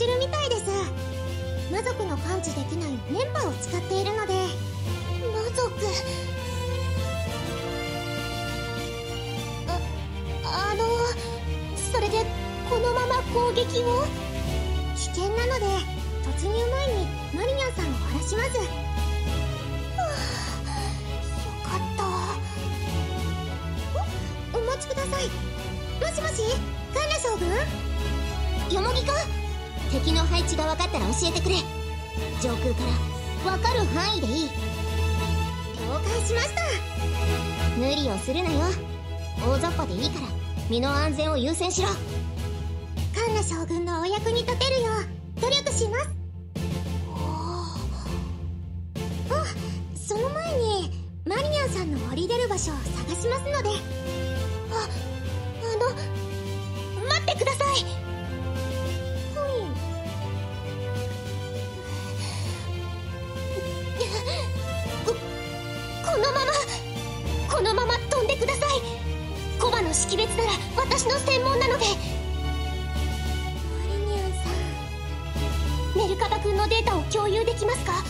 じるみたいです。魔族の感知できない電波を使っているので。魔族。ああのそれでこのまま攻撃を？危険なので突入前にマリニャンさんを晴らします。はあよかった。おお待ちください。もしもしカンナ将軍？よもぎか？敵の配置が分かったら教えてくれ。上空から。分かる範囲でいい。了解しました。無理をするなよ。大雑把でいいから。身の安全を優先しろ。カンナ将軍のお役に立てるよ。う努力します。あその前にマリニャンさんの降りれる場所を探しますので。ああの待ってください。このまま飛んでください。コバの識別なら私の専門なので。マリニャンさん。メルカバ君のデータを共有できますか？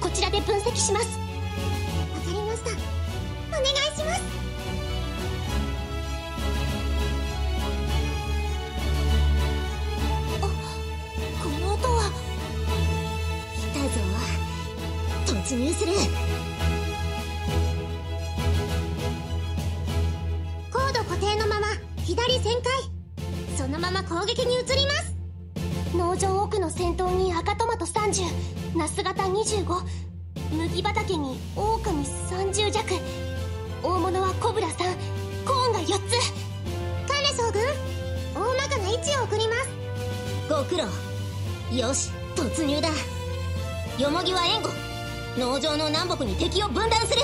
こちらで分析します。わかりました。お願いします。この音は。来たぞ。突入するまま攻撃に移ります。農場奥の先頭に赤トマト30ナス型25麦畑に狼30弱。大物はコブラ3コーンが4つ。カンナ将軍大まかな位置を送ります。ご苦労。よし突入だ。よもぎは援護。農場の南北に敵を分断する。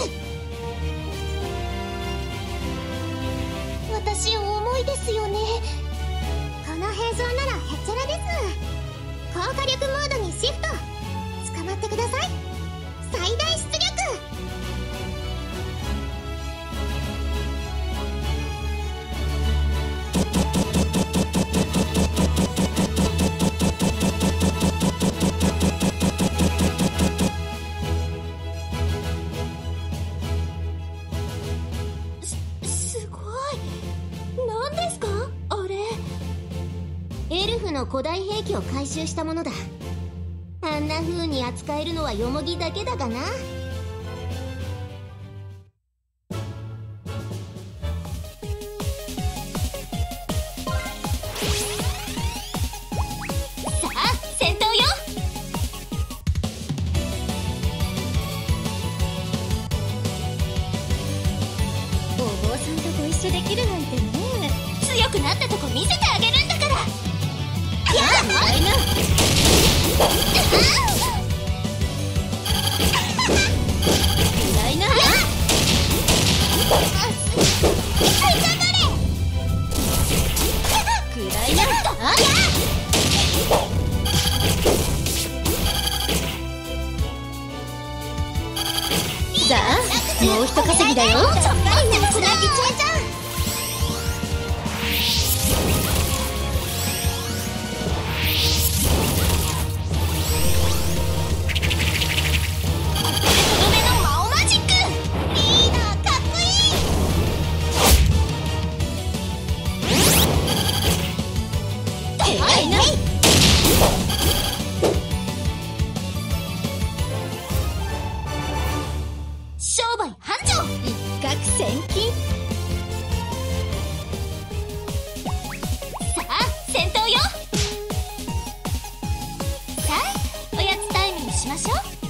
私重いですよね。この並走ならへっちゃらです。高火力モードにシフト。捕まってください。最大出力。フの古代兵器を回収したものだ。あんな風に扱えるのはヨモギだけだがな。稼ぎだよ。しましょう。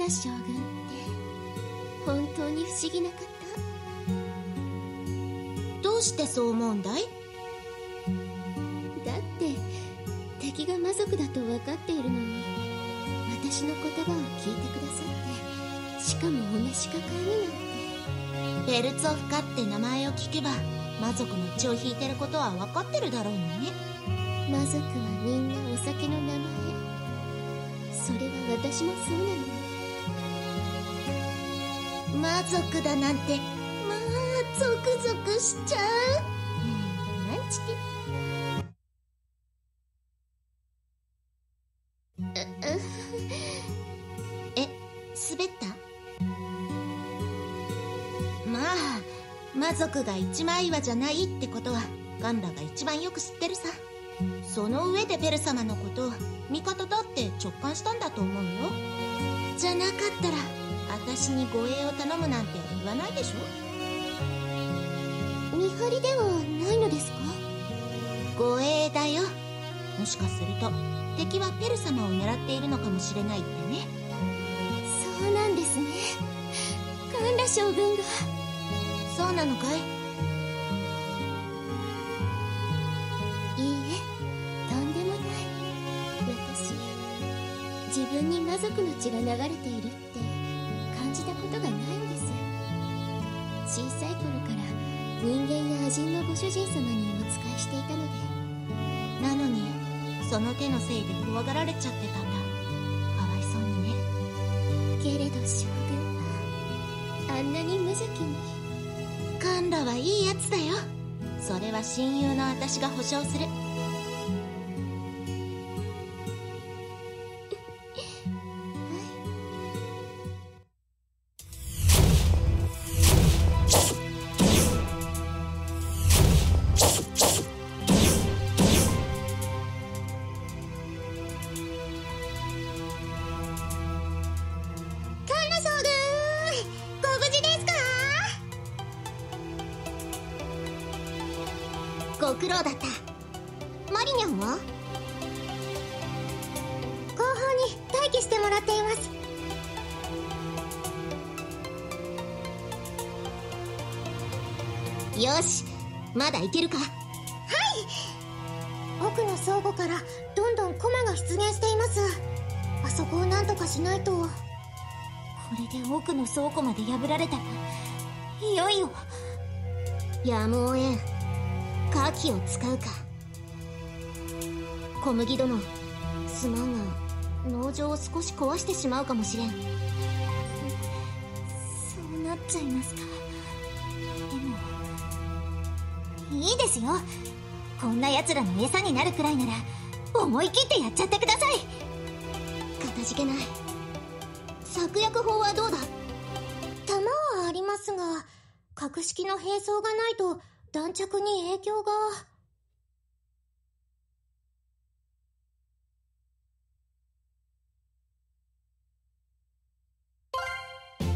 羅将軍って本当に不思議な方。どうしてそう思うんだい？だって敵が魔族だと分かっているのに私の言葉を聞いてくださってしかもお召し抱えになって。ベルツォフカって名前を聞けば魔族の血を引いてることは分かってるだろうにね。魔族はみんなお酒の名前。それは私もそうなの魔族だなんてまあゾクゾクしちゃう。なんちき。え滑った？まあ魔族が一枚岩じゃないってことはガンラが一番よく知ってるさ。その上でベル様のことを味方だって直感したんだと思うよ。じゃなかったら私に護衛を頼むなんて言わないでしょ？見張りではないのですか？護衛だよ。もしかすると敵はペル様を狙っているのかもしれないってね。そうなんですね。カンラ将軍が。そうなのかい？いいえとんでもない。私自分に魔族の血が流れている。って人間や亜人のご主人様にお仕えしていたので。なのにその手のせいで怖がられちゃってたんだ。かわいそうにね。けれど将軍はあんなに無邪気に。カンラはいいやつだよ。それは親友の私が保証する。苦労だった。マリニャンは後方に待機してもらっています。よしまだいけるか？奥の倉庫からどんどんコマが出現しています。あそこをなんとかしないと。これで奥の倉庫まで破られたらいよいよ。やむをえん火器を使うか。小麦殿すまんが農場を少し壊してしまうかもしれん。そうなっちゃいますか。でもいいですよ。こんな奴らの餌になるくらいなら思い切ってやっちゃってください。かたじけない。策略法はどうだ？弾はありますが格式の並走がないと弾着に影響が。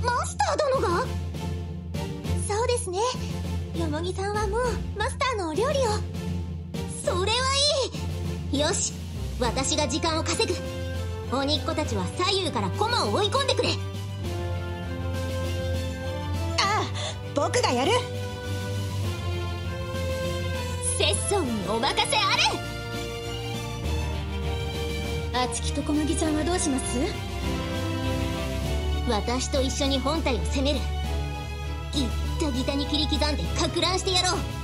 マスター殿が？そうですね。よもぎさんはもうマスターのお料理を。それはいい。よし。私が時間を稼ぐ。鬼っ子たちは左右から駒を追い込んでくれ。ああ僕がやる。拙僧にお任せあれ。あつきと小麦ちゃんはどうします？私と一緒に本体を攻める。ギッタギタに切り刻んでか乱してやろう。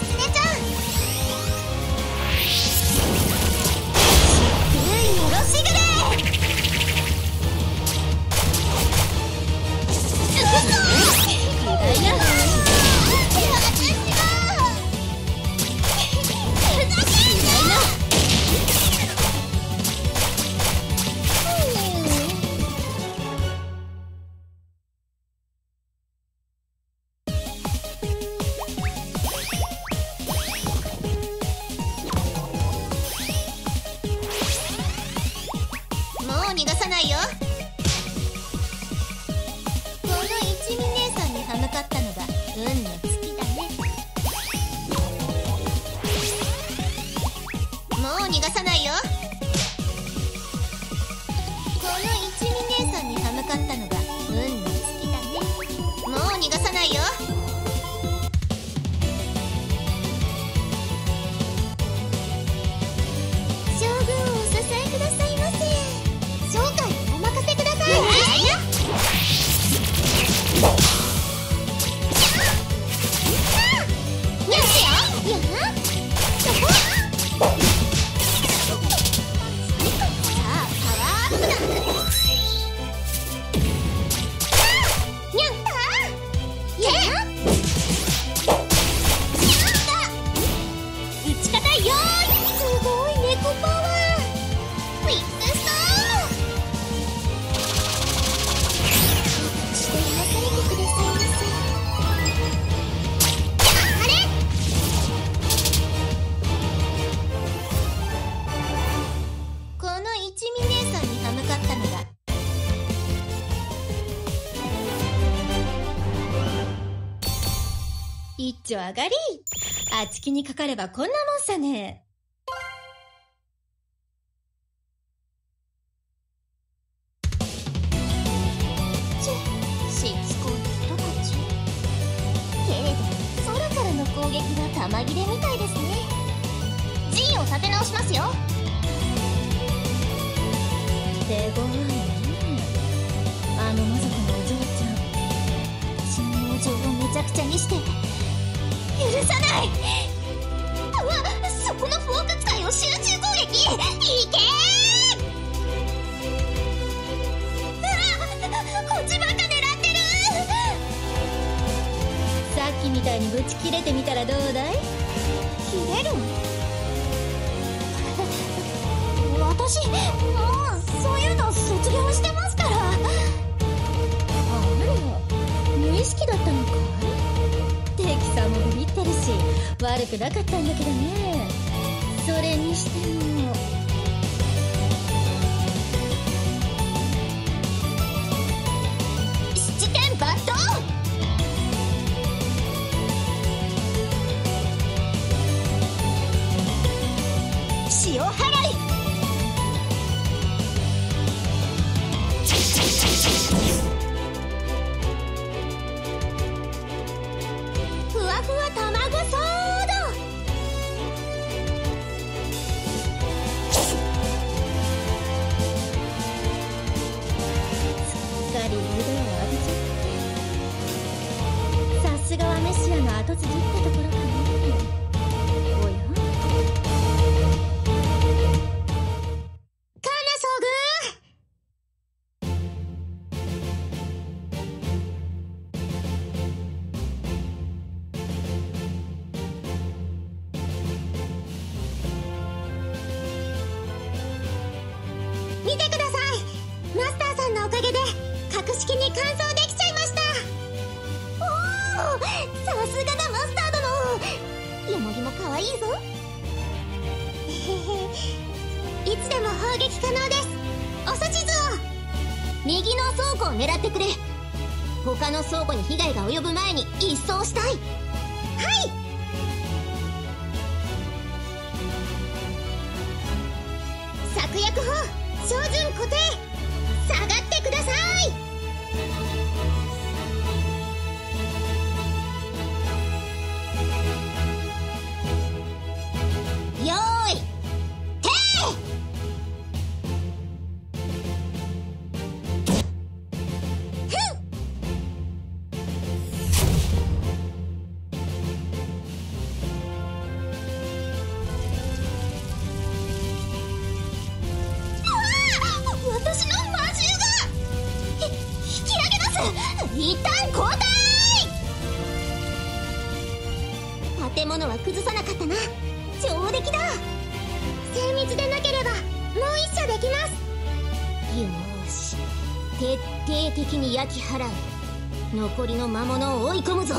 捨てちう。ルよろし上がりあちきにかかればこんなもんさね。みたいにブチ切れてみたらどうだい？切れる 私もうそういうの卒業してますから。あら無意識だったのか。い敵さんもビビってるし悪くなかったんだけどね。それにしても。すがはメシアの後継ぎってところ。右の倉庫を狙ってくれ。他の倉庫に被害が及ぶ前に一掃したい。よし徹底的に焼き払う残りの魔物を追い込むぞ